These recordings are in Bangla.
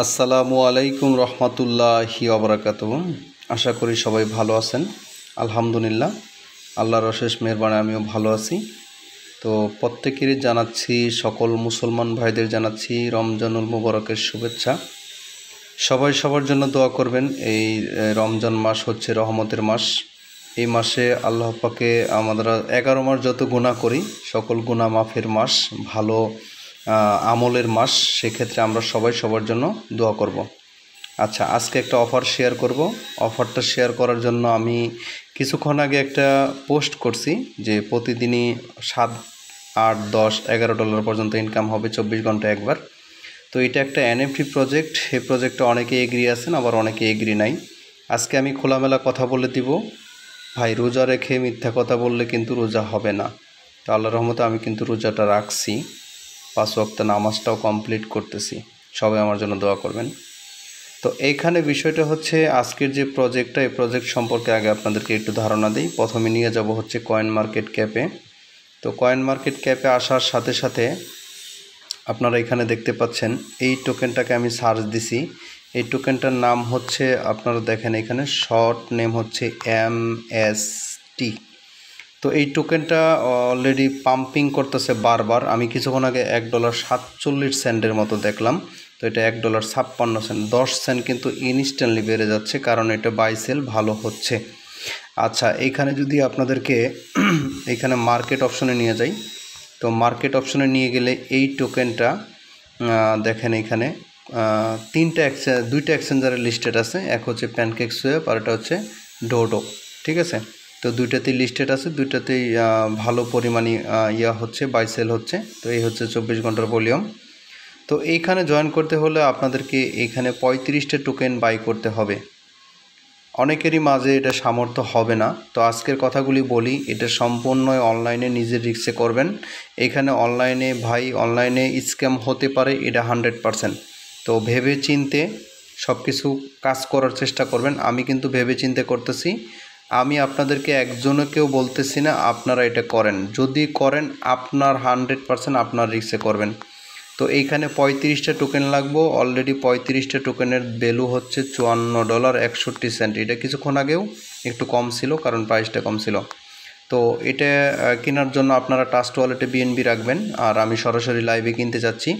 আসসালামু আলাইকুম রহমতুল্লাহি অবরাকাত আশা করি সবাই ভালো আছেন। আলহামদুলিল্লাহ, আল্লাহর অশেষ মেহরবানে আমিও ভালো আছি। তো প্রত্যেকেরই জানাচ্ছি, সকল মুসলমান ভাইদের জানাচ্ছি রমজানুল মুবারকের শুভেচ্ছা। সবাই সবার জন্য দোয়া করবেন, এই রমজান মাস হচ্ছে রহমতের মাস। এই মাসে আল্লাহ পাকে আমরা এগারো মাস যত গুণা করি, সকল গুণা মাফের মাস, ভালো আমলের মাস, সেক্ষেত্রে আমরা সবাই সবার জন্য দোয়া করব। আচ্ছা আজকে একটা অফার শেয়ার করব। অফারটা শেয়ার করার জন্য আমি কিছুক্ষণ আগে একটা পোস্ট করছি যে প্রতিদিনই সাত, আট, দশ, এগারো ডলার পর্যন্ত ইনকাম হবে চব্বিশ ঘণ্টা একবার। তো এটা একটা এনএফটি প্রজেক্ট এই প্রজেক্টে অনেকে এগ্রি আছেন, আবার অনেকে এগ্রি নাই। আজকে আমি খোলামেলা কথা বলে দিব। ভাই, রোজা রেখে মিথ্যা কথা বললে কিন্তু রোজা হবে না। তো আল্লাহ রহমতে আমি কিন্তু রোজাটা রাখছি। পাঁচ ওয়াক্ত নামাজটাও কমপ্লিট করতেছি। সবাই আমার জন্য দোয়া করবেন। তো এইখানে বিষয়টা হচ্ছে আজকের যে প্রজেক্টটা এই প্রজেক্ট সম্পর্কে আগে আপনাদেরকে একটু ধারণা দিই। প্রথমে নিয়ে যাব হচ্ছে কয়েন মার্কেট ক্যাপে তো কয়েন মার্কেট ক্যাপে আসার সাথে সাথে আপনারা এখানে দেখতে পাচ্ছেন, এই টোকেনটাকে আমি সার্চ দিছি। এই টোকেনটার নাম হচ্ছে, আপনারা দেখেন এখানে শর্ট নেম হচ্ছে এম এস টি তো এই টোকেনটা অলরেডি পাম্পিং করতেছে বারবার। আমি কিছুক্ষণ আগে এক ডলার সাতচল্লিশ সেন্টের মতো দেখলাম। তো এটা এক ডলার ছাপ্পান্ন সেন্ট দশ সেন্ট কিন্তু ইনস্ট্যান্টলি বেড়ে যাচ্ছে কারণ এটা বাই সেল ভালো হচ্ছে। আচ্ছা এইখানে যদি আপনাদেরকে এখানে মার্কেট অপশনে নিয়ে যাই। তো মার্কেট অপশনে নিয়ে গেলে এই টোকেনটা দেখেন এখানে তিনটা এক্সচেঞ্জ দুইটা এক্সচেঞ্জারের লিস্টেড আছে। এক হচ্ছে প্যানকেক সোয়েব আর এটা হচ্ছে ডোডো ঠিক আছে? তো দুইটাতেই লিস্টেড আছে, দুইটাতেই ভালো পরিমাণে ইয়া হচ্ছে বাই সেল হচ্ছে। তো এই হচ্ছে চব্বিশ ঘণ্টার ভলিউম তো এইখানে জয়েন করতে হলে আপনাদেরকে এইখানে পঁয়ত্রিশটা টোকেন বাই করতে হবে। অনেকেরই মাঝে এটা সামর্থ্য হবে না। তো আজকের কথাগুলি বলি, এটা সম্পূর্ণই অনলাইনে নিজের রিক্সে করবেন। এখানে অনলাইনে ভাই অনলাইনে স্ক্যাম হতে পারে, এটা হান্ড্রেড পারসেন্ট তো ভেবে চিনতে সব কিছু কাজ করার চেষ্টা করবেন। আমি কিন্তু ভেবে চিনতে করতেছি। আমি আপনাদেরকে একজনকেও বলতেছি না, আপনারা এটা করেন। যদি করেন, আপনার হান্ড্রেড পারসেন্ট আপনার রিক্সে করবেন। তো এইখানে পঁয়ত্রিশটা টোকেন লাগবো অলরেডি পঁয়ত্রিশটা টোকেনের ভ্যালু হচ্ছে চুয়ান্ন ডলার একষট্টি সেন্ট এটা কিছুক্ষণ আগেও একটু কম ছিল, কারণ প্রাইসটা কম ছিল। তো এটা কেনার জন্য আপনারা টাস্ট ওয়ালেটে বিএনবি রাখবেন, আর আমি সরাসরি লাইভে কিনতে চাচ্ছি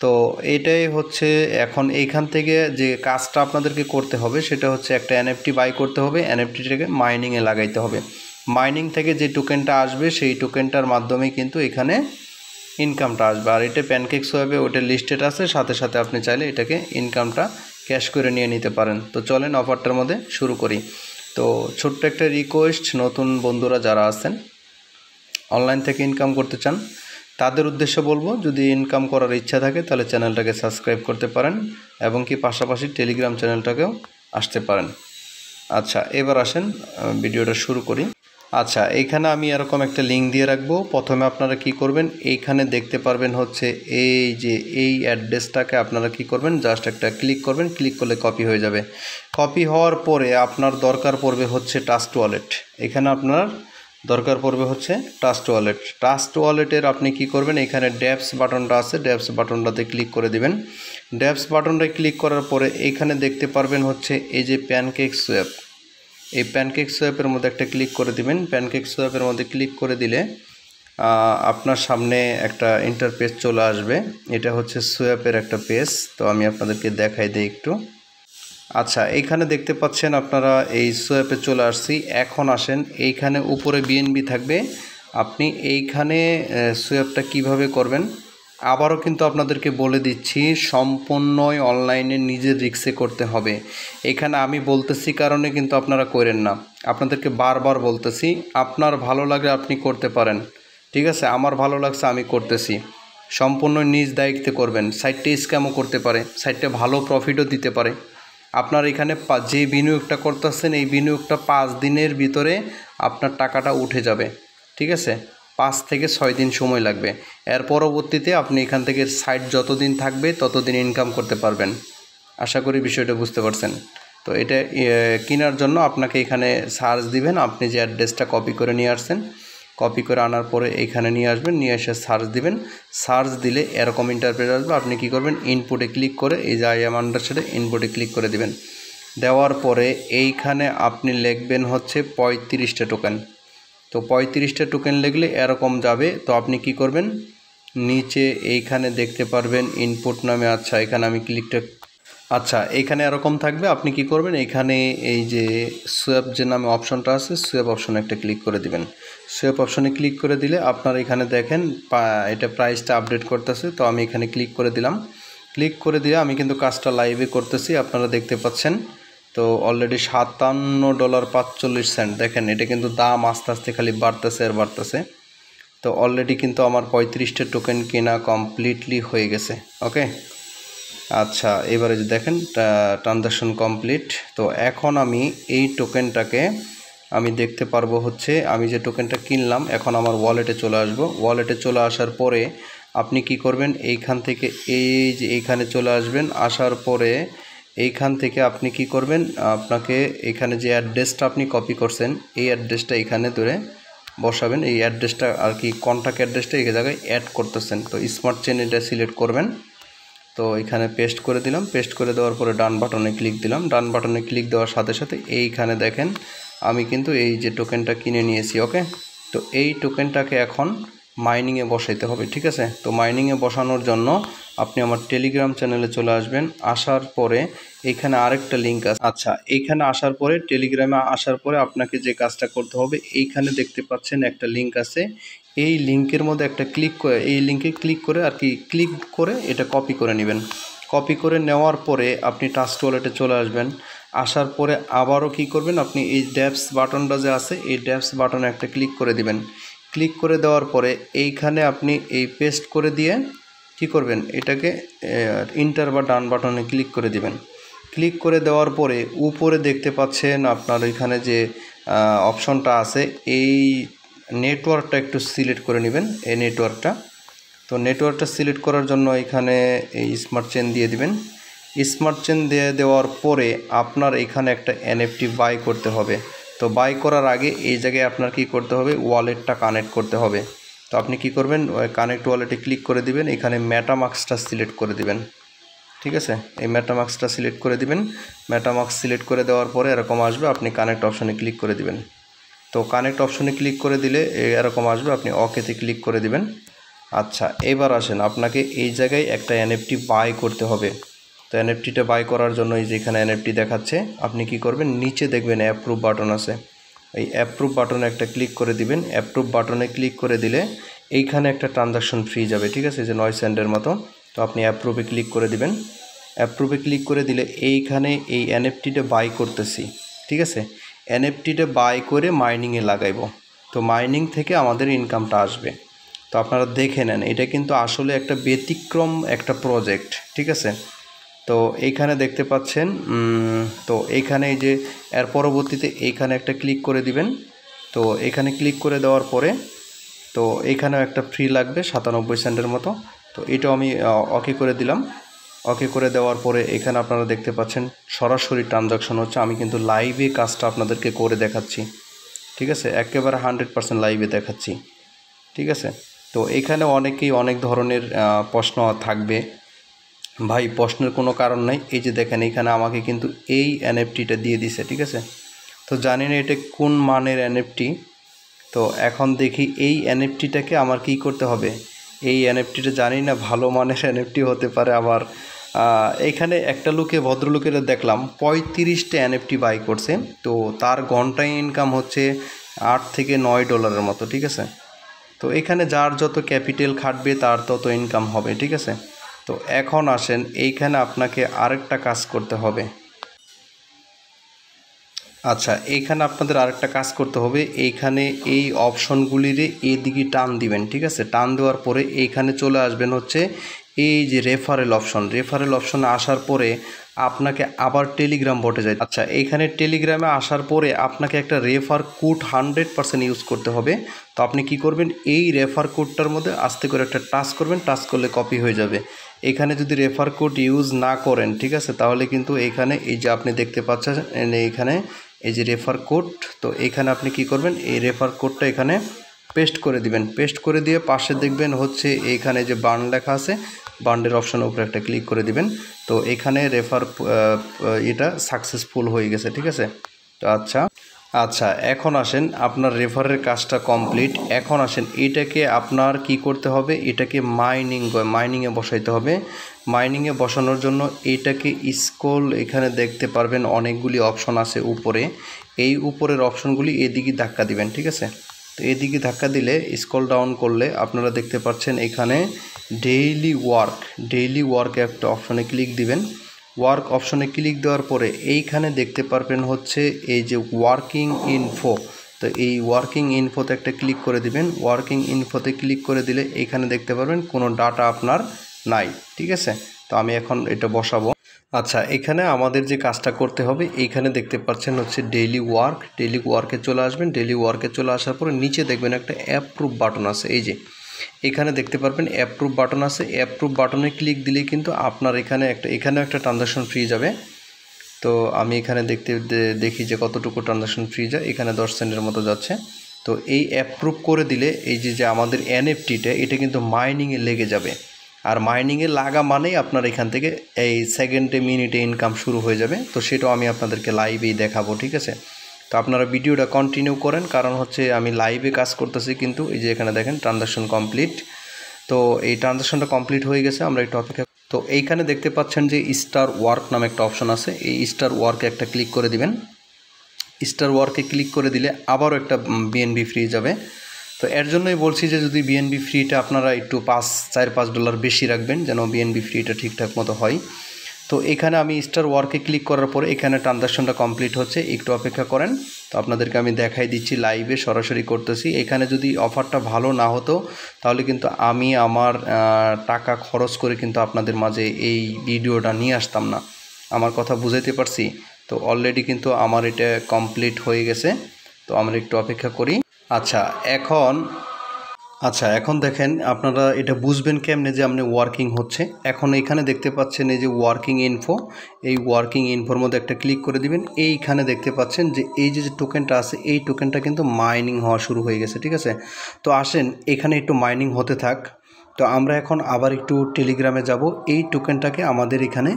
তো এটাই হচ্ছে এখন এইখান থেকে যে কাজটা আপনাদেরকে করতে হবে সেটা হচ্ছে একটা এনএফটি বাই করতে হবে। এনএফটিটাকে মাইনিংয়ে লাগাইতে হবে। মাইনিং থেকে যে টোকেনটা আসবে সেই টোকেনটার মাধ্যমে কিন্তু এখানে ইনকামটা আসবে। আর এটা প্যানকেক সোয়াবে ওটা লিস্টেড আছে, সাথে সাথে আপনি চাইলে এটাকে ইনকামটা ক্যাশ করে নিয়ে নিতে পারেন। তো চলেন অফারটার মধ্যে শুরু করি। তো ছোট্ট একটা রিকোয়েস্ট নতুন বন্ধুরা যারা আছেন অনলাইন থেকে ইনকাম করতে চান তাদের উদ্দেশ্যে বলব, যদি ইনকাম করার ইচ্ছা থাকে, তাহলে চ্যানেলটাকে সাবস্ক্রাইব করতে পারেন এবং কি পাশাপাশি টেলিগ্রাম চ্যানেলটাকেও আসতে পারেন। আচ্ছা এবার আসেন ভিডিওটা শুরু করি। আচ্ছা এইখানে আমি এরকম একটা লিঙ্ক দিয়ে রাখব। প্রথমে আপনারা কি করবেন, এইখানে দেখতে পারবেন হচ্ছে এই যে এই অ্যাড্রেসটাকে আপনারা কি করবেন জাস্ট একটা ক্লিক করবেন ক্লিক করলে কপি হয়ে যাবে। কপি হওয়ার পরে আপনার দরকার পড়বে হচ্ছে টাস্ট ওয়ালেট এখানে আপনার দরকার পড়বে হচ্ছে টাস্ট ওয়ালেট টাস্ট ওয়ালেটের আপনি কি করবেন? এখানে ড্যাপস বাটনটা আছে। ড্যাপস বাটনটাতে ক্লিক করে দিবেন। ড্যাপস বাটনটায় ক্লিক করার পরে এইখানে দেখতে পারবেন হচ্ছে এই যে প্যানকেক সোয়াপ এই প্যানকেক সোয়াপের মধ্যে একটা ক্লিক করে দিবেন। প্যানকেক সোয়াপের মধ্যে ক্লিক করে দিলে আপনার সামনে একটা ইন্টারপেজ চলে আসবে। এটা হচ্ছে সোয়াপের একটা পেজ তো আমি আপনাদেরকে দেখাই দিই একটু। আচ্ছা এইখানে দেখতে পাচ্ছেন আপনারা এই সোয়াপে চলে আসছি। এখন আসেন, এইখানে উপরে বিএনবি থাকবে। আপনি এইখানে সোয়াপটা কীভাবে করবেন? আবারও কিন্তু আপনাদেরকে বলে দিচ্ছি, সম্পূর্ণই অনলাইনে নিজের রিক্সে করতে হবে। এখানে আমি বলতেছি কারণে কিন্তু আপনারা করেন না। আপনাদেরকে বারবার বলতেছি, আপনার ভালো লাগে আপনি করতে পারেন। ঠিক আছে? আমার ভালো লাগছে, আমি করতেছি। সম্পূর্ণ নিজ দায়িত্বে করবেন। সাইটটা স্ক্যামও করতে পারে, সাইটটা ভালো প্রফিটও দিতে পারে। আপনার এখানে যে বিনিয়োগটা করতেছেন, এই বিনিয়োগটা পাঁচ দিনের ভিতরে আপনার টাকাটা উঠে যাবে। ঠিক আছে? পাঁচ থেকে ছয় দিন সময় লাগবে। এর পরবর্তীতে আপনি এখান থেকে সাইট যতদিন থাকবে, ততদিন ইনকাম করতে পারবেন। আশা করি বিষয়টা বুঝতে পারছেন। তো এটা কেনার জন্য আপনাকে এখানে সার্চ দিবেন। আপনি যে অ্যাড্রেসটা কপি করে নিয়ে আসছেন কপি করে আনার পরে এখানে নিয়ে আসবেন, নিয়ে এসে সার্চ দিবেন। সার্চ দিলে এরকম ইন্টারপ্রেট আসবে। আপনি কি করবেন? ইনপুটে ক্লিক করে এই যে আই এম আন্ডারস্ট্যান্ডে ইনপুটে ক্লিক করে দিবেন। দেওয়ার পরে এইখানে আপনি লিখবেন হচ্ছে পঁয়ত্রিশটা টোকেন তো পঁয়ত্রিশটা টোকেন লিখলে এরকম যাবে। তো আপনি কি করবেন? নিচে এইখানে দেখতে পারবেন ইনপুট নামে। আচ্ছা এখানে আমি ক্লিকটা আচ্ছা এখানে এরকম থাকবে? আপনি কি করবেন? এখানে এই যে সোয়াপ যে নামে অপশনটা আছে সোয়াপ অপশনে একটা ক্লিক করে দিবেন। সোয়াপ অপশনে ক্লিক করে দিলে আপনার এখানে দেখেন এটা প্রাইসটা আপডেট করতেছে, তো আমি এখানে ক্লিক করে দিলাম। ক্লিক করে দিয়ে আমি কিন্তু কাজটা লাইভে করতেছি, আপনারা দেখতে পাচ্ছেন। তো অলরেডি সাতান্ন ডলার পাঁচচল্লিশ সেন্ট দেখেন, এটা কিন্তু দাম আস্তে আস্তে খালি বাড়তেছে আর বাড়তেছে। তো অলরেডি কিন্তু আমার পঁয়ত্রিশটা টোকেন কেনা কমপ্লিটলি হয়ে গেছে ওকে আচ্ছা এবারে যে দেখেন ট্রানজাকশন কমপ্লিট তো এখন আমি এই টোকেনটাকে আমি দেখতে পারব হচ্ছে, আমি যে টোকেনটা কিনলাম, এখন আমার ওয়ালেটে চলে আসব। ওয়ালেটে চলে আসার পরে আপনি কি করবেন, এইখান থেকে এই যে এইখানে চলে আসবেন, আসার পরে এইখান থেকে আপনি কি করবেন, আপনাকে এখানে যে অ্যাড্রেসটা আপনি কপি করছেন, এই অ্যাড্রেসটা এখানে ধরে বসাবেন। এই অ্যাড্রেসটা আর কি কন্ট্যাক্ট অ্যাড্রেসটা এই জায়গায় অ্যাড করতেছেন। তো স্মার্ট চেন এটা সিলেক্ট করবেন। তো এখানে পেস্ট করে দিলাম। পেস্ট করে দেওয়ার পরে ডান বাটনে ক্লিক দিলাম। ডান বাটনে ক্লিক দেওয়ার সাথে সাথে এইখানে দেখেন আমি কিন্তু এই যে টোকেনটা কিনে নিয়েছি ওকে তো এই টোকেনটাকে এখন মাইনিংয়ে বসাইতে হবে, ঠিক আছে? তো মাইনিংয়ে বসানোর জন্য আপনি আমার টেলিগ্রাম চ্যানেলে চলে আসবেন। আসার পরে এখানে আরেকটা লিঙ্ক আছে। আচ্ছা এইখানে আসার পরে টেলিগ্রামে আসার পরে আপনাকে যে কাজটা করতে হবে, এইখানে দেখতে পাচ্ছেন একটা লিঙ্ক আছে। এই লিঙ্কের মধ্যে একটা ক্লিক করে, এই লিঙ্কে ক্লিক করে আর কি ক্লিক করে এটা কপি করে নেবেন। কপি করে নেওয়ার পরে আপনি টাস্ট ওয়ালেটে চলে আসবেন। আসার পরে আবারও কি করবেন? আপনি এই ড্যাপস বাটনটা যে আছে, এই ড্যাপস বাটনে একটা ক্লিক করে দিবেন। ক্লিক করে দেওয়ার পরে এইখানে আপনি এই পেস্ট করে দিয়ে কি করবেন? এটাকে ইন্টার বা ডান বাটনে ক্লিক করে দিবেন। ক্লিক করে দেওয়ার পরে উপরে দেখতে পাচ্ছেন আপনার এখানে যে অপশনটা আছে, এই নেটওয়ার্কটা একটু সিলেক্ট করে নেবেন, এই নেটওয়ার্কটা তো নেটওয়ার্কটা সিলেক্ট করার জন্য এখানে এই স্মার্ট চেন দিয়ে দিবেন। স্মার্ট চেন দিয়ে দেওয়ার পরে আপনার এখানে একটা এনএফটি বাই করতে হবে। তো বাই করার আগে এই জায়গায় আপনার কি করতে হবে? ওয়ালেটটা কানেক্ট করতে হবে। তো আপনি কি করবেন? কানেক্ট ওয়ালেটে ক্লিক করে দিবেন, এখানে ম্যাটামাক্সটা সিলেক্ট করে দিবেন। ঠিক আছে? এই ম্যাটামাক্সটা সিলেক্ট করে দিবেন। ম্যাটামাক্স সিলেক্ট করে দেওয়ার পরে এরকম আসবে, আপনি কানেক্ট অপশনে ক্লিক করে দিবেন। তো কানেক্ট অপশনে ক্লিক করে দিলে এরকম আসবে, আপনি অকেতে ক্লিক করে দিবেন। আচ্ছা এবার আসেন, আপনাকে এই জায়গায় একটা এনএফটি বাই করতে হবে। তো এনএফটিটা বাই করার জন্য এই যে এখানে এনএফটি দেখাচ্ছে, আপনি কি করবেন, নিচে দেখবেন অ্যাপ্রুভ বাটন আছে। এই অ্যাপ্রুভ বাটনে একটা ক্লিক করে দিবেন। অ্যাপ্রুভ বাটনে ক্লিক করে দিলে এইখানে একটা ট্রানজাকশন ফ্রি যাবে, ঠিক আছে? যে নয় সেন্টের মতো। তো আপনি অ্যাপ্রুভে ক্লিক করে দিবেন। অ্যাপ্রুভে ক্লিক করে দিলে এইখানে এই এনএফটিটা বাই করতেছি, ঠিক আছে? এনএফটিটা বাই করে মাইনিংয়ে লাগাইব। তো মাইনিং থেকে আমাদের ইনকামটা আসবে। তো আপনারা দেখে নেন, এটা কিন্তু আসলে একটা ব্যতিক্রম একটা প্রজেক্ট ঠিক আছে? তো এইখানে দেখতে পাচ্ছেন তো এইখানে এই যে, এর পরবর্তীতে এইখানে একটা ক্লিক করে দিবেন। তো এখানে ক্লিক করে দেওয়ার পরে, তো এখানেও একটা ফ্রি লাগবে সাতানব্বই সেন্টের মতো। তো এটাও আমি অকে করে দিলাম। ওকে করে দেওয়ার পরে এখানে আপনারা দেখতে পাচ্ছেন সরাসরি ট্রানজাকশন হচ্ছে। আমি কিন্তু লাইভে কাজটা আপনাদেরকে করে দেখাচ্ছি। ঠিক আছে? একেবারে হান্ড্রেড পার্সেন্ট লাইভে দেখাচ্ছি। ঠিক আছে? তো এখানে অনেকেই অনেক ধরনের প্রশ্ন থাকবে। ভাই, প্রশ্নের কোনো কারণ নাই। এই যে দেখেন, এখানে আমাকে কিন্তু এই এনএফটিটা দিয়ে দিছে। ঠিক আছে? তো জানি না এটা কোন মানের এনএফটি তো এখন দেখি এই এনএফটিটাকে আমার কি করতে হবে? এই এনএফটিটা জানি না ভালো মানের এনএফটি হতে পারে আবার এখানে একটা লোকে, ভদ্রলোকের দেখলাম, পঁয়ত্রিশটা এনএফটি বাই করছে। তো তার ঘন্টায় ইনকাম হচ্ছে আট থেকে নয় ডলারের মতো, ঠিক আছে? তো এখানে যার যত ক্যাপিটাল খাটবে, তার তত ইনকাম হবে, ঠিক আছে? তো এখন আসেন, এইখানে আপনাকে আরেকটা কাজ করতে হবে। আচ্ছা এইখানে আপনাদের আরেকটা কাজ করতে হবে। এইখানে এই অপশনগুলির এদিকে টান দিবেন, ঠিক আছে? টান দেওয়ার পরে এইখানে চলে আসবেন হচ্ছে এই যে রেফারেল অপশন রেফারেল অপশনে আসার পরে আপনাকে আবার টেলিগ্রাম বটে যায় আচ্ছা এইখানে টেলিগ্রামে আসার পরে আপনাকে একটা refer code hundred percent use করতে হবে। তো আপনি কি করবেন? এই রেফার কোডটার মধ্যে আস্তে করে একটা টাচ করবেন টাচ করলে কপি হয়ে যাবে। এখানে যদি রেফার কোড ইউজ না করেন, ঠিক আছে? তাহলে কিন্তু এখানে এই যে আপনি দেখতে পাচ্ছেন এইখানে এই যে রেফার কোড তো এখানে আপনি কি করবেন? এই রেফার কোডটা এখানে পেস্ট করে দিবেন। পেস্ট করে দিয়ে পাশে দেখবেন হচ্ছে এইখানে যে বার্ন লেখা আছে বান্ডের অপশনের উপরে একটা ক্লিক করে দিবেন। তো এখানে রেফার এটা সাকসেসফুল হয়ে গেছে, ঠিক আছে? তো আচ্ছা আচ্ছা এখন আসেন, আপনার রেফারের কাজটা কমপ্লিট। এখন আসেন, এটাকে আপনার কি করতে হবে? এটাকে মাইনিং মাইনিংয়ে বসাইতে হবে। মাইনিংয়ে বসানোর জন্য এটাকে স্কোল এখানে দেখতে পারবেন অনেকগুলি অপশন আছে উপরে। এই উপরের অপশনগুলি এদিকে ধাক্কা দিবেন, ঠিক আছে? তো এদিকে ধাক্কা দিলে স্কল ডাউন করলে আপনারা দেখতে পাচ্ছেন এখানে ডেইলি ওয়ার্ক ডেইলি ওয়ার্ক একটা অপশনে ক্লিক দিবেন। ওয়ার্ক অপশনে ক্লিক দেওয়ার পরে এইখানে দেখতে পারবেন হচ্ছে এই যে ওয়ার্কিং ইনফো। তো এই ওয়ার্কিং ইনফোতে একটা ক্লিক করে দিবেন। ওয়ার্কিং ইনফোতে ক্লিক করে দিলে এইখানে দেখতে পারবেন কোনো ডাটা আপনার নাই, ঠিক আছে? তো আমি এখন এটা বসাবো। আচ্ছা এখানে আমাদের যে কাজটা করতে হবে, এইখানে দেখতে পাচ্ছেন হচ্ছে ডেইলি ওয়ার্ক ডেইলি ওয়ার্কে চলে আসবেন ডেইলি ওয়ার্কে চলে আসার পরে নিচে দেখবেন একটা অ্যাপ্রুভ বাটন আছে, এই যে। এখানে দেখতে পারবেন অ্যাপ্রুভ বাটন আছে অ্যাপ্রুভ বাটনে ক্লিক দিলে কিন্তু আপনার এখানে একটা, এখানেও একটা ট্রানজাকশন ফ্রি যাবে। তো আমি এখানে দেখতে দেখি যে কতটুকু ট্রানজাকশন ফ্রি যায়, এখানে দশ সেন্টের মতো যাচ্ছে। তো এই অ্যাপ্রুভ করে দিলে এই যে যে আমাদের এনএফটিটা এটা কিন্তু মাইনিংয়ে লেগে যাবে। আর মাইনিংয়ে লাগা মানেই আপনার এখান থেকে এই সেকেন্ডে মিনিটে ইনকাম শুরু হয়ে যাবে। তো সেটাও আমি আপনাদেরকে লাইভেই দেখাবো, ঠিক আছে? তো আপনারা ভিডিওটা কন্টিনিউ করেন, কারণ হচ্ছে আমি লাইভে কাজ করতেছি কিন্তু এই যে এখানে দেখেন ট্রানজাকশন কমপ্লিট তো এই ট্রানজাকশনটা কমপ্লিট হয়ে গেছে, আমরা একটু অপেক্ষা তো এইখানে দেখতে পাচ্ছেন যে স্টার ওয়ার্ক নামে একটা অপশন আছে। এই স্টার ওয়ার্কে একটা ক্লিক করে দিবেন। স্টার ওয়ার্কে ক্লিক করে দিলে আবারও একটা বিএনবি ফ্রি যাবে। তো এর জন্যই বলছি যে যদি বিএনবি ফ্রিটা আপনারা একটু পাঁচ, চার, পাঁচ ডলার বেশি রাখবেন, যেন বিএনবি ফ্রিটা ঠিকঠাক মতো হয়। তো এখানে আমি স্টার ওয়ার্কে ক্লিক করার পরে এখানে ট্রানজাকশনটা কমপ্লিট হচ্ছে, একটু অপেক্ষা করেন। তো আপনাদেরকে আমি দেখাই দিচ্ছি লাইভে সরাসরি করতেছি। এখানে যদি অফারটা ভালো না হতো, তাহলে কিন্তু আমি আমার টাকা খরচ করে কিন্তু আপনাদের মাঝে এই ভিডিওটা নিয়ে আসতাম না। আমার কথা বুঝাইতে পারছি? তো অলরেডি কিন্তু আমার এটা কমপ্লিট হয়ে গেছে। তো আমরা একটু অপেক্ষা করি। আচ্ছা এখন আচ্ছা এখন দেখেন আপনারা এটা বুঝবেন কেমনে যে আপনি ওয়ার্কিং হচ্ছে। এখন এখানে দেখতে পাচ্ছেন এই যে ওয়ার্কিং ইনফো এই ওয়ার্কিং ইনফোর মধ্যে একটা ক্লিক করে দিবেন। এইখানে দেখতে পাচ্ছেন যে এই যে যে টোকেনটা আছে, এই টোকেনটা কিন্তু মাইনিং হওয়া শুরু হয়ে গেছে, ঠিক আছে? তো আসেন, এখানে একটু মাইনিং হতে থাক। তো আমরা এখন আবার একটু টেলিগ্রামে যাব। এই টোকেনটাকে আমাদের এখানে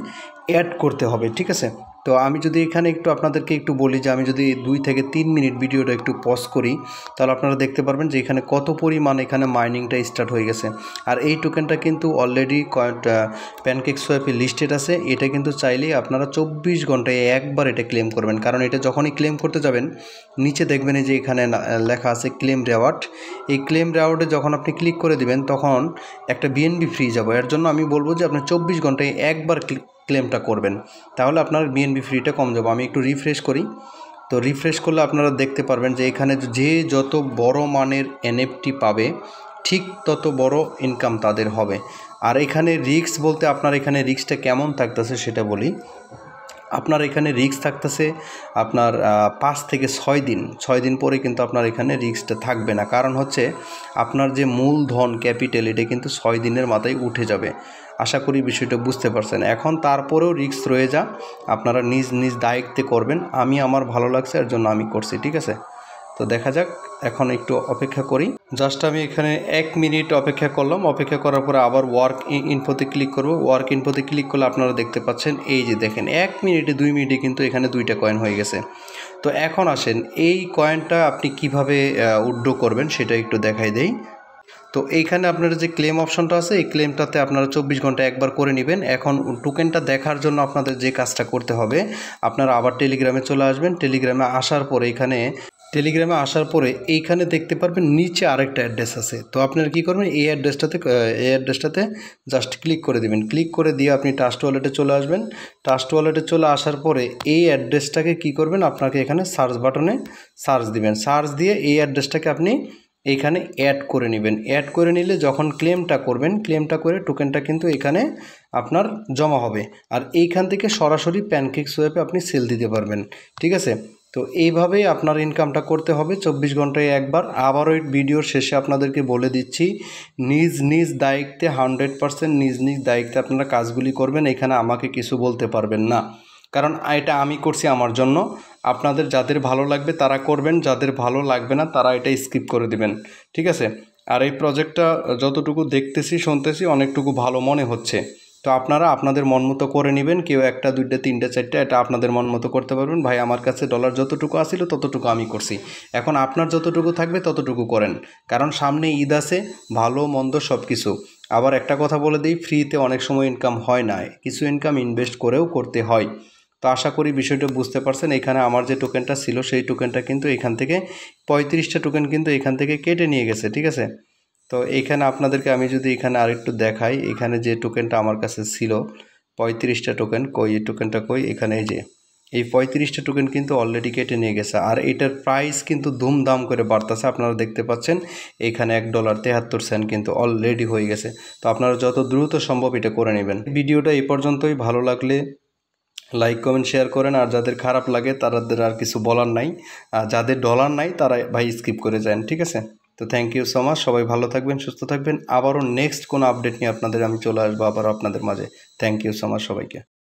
অ্যাড করতে হবে, ঠিক আছে? তো আমি যদি এখানে একটু আপনাদেরকে একটু বলি যে আমি যদি দুই থেকে তিন মিনিট ভিডিওটা একটু পজ করি, তাহলে আপনারা দেখতে পারবেন যে এখানে কত পরিমাণ এখানে মাইনিংটা স্টার্ট হয়ে গেছে। আর এই টোকেনটা কিন্তু অলরেডি প্যানকেক সোয়াপে লিস্টেড আছে। এটা কিন্তু চাইলেই আপনারা চব্বিশ ঘন্টায় একবার এটা ক্লেম করবেন। কারণ এটা যখনই ক্লেম করতে যাবেন, নিচে দেখবেন যে এখানে লেখা আছে ক্লেম রেওয়ার্ড এই ক্লেম রেওয়ার্ডে যখন আপনি ক্লিক করে দিবেন, তখন একটা বিএনবি ফ্রি যাব। এর জন্য আমি বলব যে আপনি চব্বিশ ঘন্টায় একবার ক্লিক ক্লেমটা করবেন। তাহলে আপনার বিএনবি ফ্রিটা কম যাবে। আমি একটু রিফ্রেশ করি। তো রিফ্রেশ করলে আপনারা দেখতে পারবেন যে এখানে যে যত বড় মানের এনএফটি পাবে, ঠিক তত বড় ইনকাম তাদের হবে। আর এখানে রিক্স বলতে আপনার এখানে রিক্সটা কেমন থাকতেছে সেটা বলি। আপনার এখানে রিক্স থাকতেছে আপনার পাঁচ থেকে ছয় দিন। ছয় দিন পরে কিন্তু আপনার এখানে রিক্সটা থাকবে না। কারণ হচ্ছে আপনার যে মূলধন ক্যাপিটাল এটা কিন্তু ছয় দিনের মাথায় উঠে যাবে। আশা করি বিষয়টা বুঝতে পারছেন। এখন তারপরেও রিস্ক রয়ে যা, আপনারা নিজ নিজ দায়িত্বে করবেন। আমি আমার ভালো লাগছে, এর জন্য আমি করছি, ঠিক আছে? তো দেখা যাক, এখন একটু অপেক্ষা করি। জাস্ট আমি এখানে এক মিনিট অপেক্ষা করলাম। অপেক্ষা করার পরে আবার ওয়ার্ক ইনফোতে ক্লিক করব। ওয়ার্ক ইনফোতে ক্লিক করলে আপনারা দেখতে পাচ্ছেন, এই যে দেখেন, এক মিনিটে, দুই মিনিটে কিন্তু এখানে দুইটা কয়েন হয়ে গেছে। তো এখন আসেন, এই কয়েনটা আপনি কীভাবে উড্ডো করবেন সেটা একটু দেখাই দেই। তো এইখানে আপনার যে ক্লেম অপশনটা আছে, এই ক্লেমটাতে আপনারা চব্বিশ ঘণ্টা একবার করে নেবেন। এখন টোকেনটা দেখার জন্য আপনাদের যে কাজটা করতে হবে, আপনারা আবার টেলিগ্রামে চলে আসবেন। টেলিগ্রামে আসার পরে এখানে টেলিগ্রামে আসার পরে এইখানে দেখতে পারবেন নিচে আরেকটা অ্যাড্রেস আছে। তো আপনারা কী করবেন, এই অ্যাড্রেসটাতে এই অ্যাড্রেসটাতে জাস্ট ক্লিক করে দেবেন। ক্লিক করে দিয়ে আপনি টাস্ট ওয়ালেটে চলে আসবেন। টাস্ট ওয়ালেটে চলে আসার পরে এই অ্যাড্রেসটাকে কী করবেন, আপনাকে এখানে সার্চ বাটনে সার্চ দিবেন। সার্চ দিয়ে এই অ্যাড্রেসটাকে আপনি এইখানে অ্যাড করে নেবেন। অ্যাড করে নিলে যখন ক্লেমটা করবেন ক্লেমটা করে টোকেনটা কিন্তু এখানে আপনার জমা হবে। আর এইখান থেকে সরাসরি প্যানকেক সোয়াপে আপনি সেল দিতে পারবেন। ঠিক আছে? তো এইভাবেই আপনার ইনকামটা করতে হবে। চব্বিশ ঘন্টায় একবার আবারও ভিডিওর শেষে আপনাদেরকে বলে দিচ্ছি, নিজ নিজ দায়িত্বে হান্ড্রেড পারসেন্ট নিজ নিজ দায়িত্বে আপনারা কাজগুলি করবেন। এখানে আমাকে কিছু বলতে পারবেন না। কারণ এটা আমি করছি আমার জন্য। আপনাদের যাদের ভালো লাগবে তারা করবেন, যাদের ভালো লাগবে না তারা এটা স্কিপ করে দিবেন। ঠিক আছে? আর এই প্রজেক্টটা যতটুকু দেখতেছি, শুনতেছি অনেকটুকু ভালো মনে হচ্ছে। তো আপনারা আপনাদের মন মতো করে নেবেন, কেউ একটা, দুইটা, তিনটা, চারটা, এটা আপনাদের মন মতো করতে পারবেন। ভাই, আমার কাছে ডলার যতটুকু আসিল ততটুকু আমি করছি। এখন আপনার যতটুকু থাকবে ততটুকু করেন। কারণ সামনে ঈদ আছে, ভালো, মন্দ সব কিছু আবার একটা কথা বলে দিই ফ্রিতে অনেক সময় ইনকাম হয় না। কিছু ইনকাম ইনভেস্ট করেও করতে হয়। তো আশা করি বিষয়টা বুঝতে পারছেন। এখানে আমার যে টোকেনটা ছিল, সেই টোকেনটা কিন্তু এখান থেকে পঁয়ত্রিশটা টোকেন কিন্তু এখান থেকে কেটে নিয়ে গেছে, ঠিক আছে? তো এইখানে আপনাদেরকে আমি যদি এখানে আরেকটু দেখাই, এখানে যে টোকেনটা আমার কাছে ছিল, পঁয়ত্রিশটা টোকেন কই এই টোকেনটা কই? এখানে যে, এই পঁয়ত্রিশটা টোকেন কিন্তু অলরেডি কেটে নিয়ে গেছে। আর এটার প্রাইস কিন্তু ধুমধাম করে বাড়তেছে, আপনারা দেখতে পাচ্ছেন। এখানে এক ডলার তেহাত্তর সেন্ট কিন্তু অলরেডি হয়ে গেছে। তো আপনারা যত দ্রুত সম্ভব এটা করে নেবেন। ভিডিওটা এই পর্যন্তই। ভালো লাগলে লাইক কমেন্ট শেয়ার করেন। আর যাদের খারাপ লাগে, তাদের আর কিছু বলার নাই। আর যাদের ডলার নাই, তারা ভাই স্কিপ করে যান, ঠিক আছে? তো থ্যাংক ইউ সো মাচ সবাই ভালো থাকবেন, সুস্থ থাকবেন। আবারও নেক্সট কোনো আপডেট নিয়ে আপনাদের আমি চলে আসব, আবারও আপনাদের মাঝে। থ্যাংক ইউ সো মাচ সবাইকে।